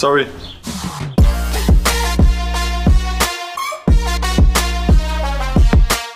Sorry.